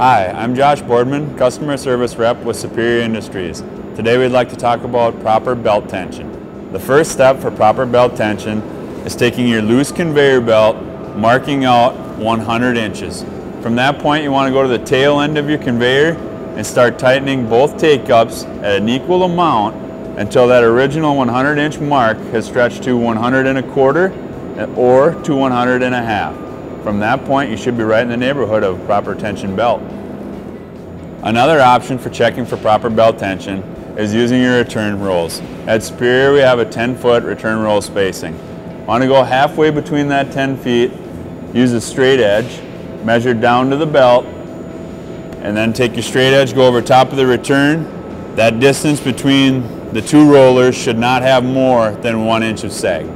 Hi, I'm Josh Boardman, Customer Service Rep with Superior Industries. Today we'd like to talk about proper belt tension. The first step for proper belt tension is taking your loose conveyor belt, marking out 100 inches. From that point you want to go to the tail end of your conveyor and start tightening both take-ups at an equal amount until that original 100 inch mark has stretched to 100 and a quarter or to 100 and a half. From that point, you should be right in the neighborhood of proper tension belt. Another option for checking for proper belt tension is using your return rolls. At Superior, we have a 10 foot return roll spacing. Want to go halfway between that 10 feet, use a straight edge, measure down to the belt, and then take your straight edge, go over top of the return. That distance between the two rollers should not have more than one inch of sag.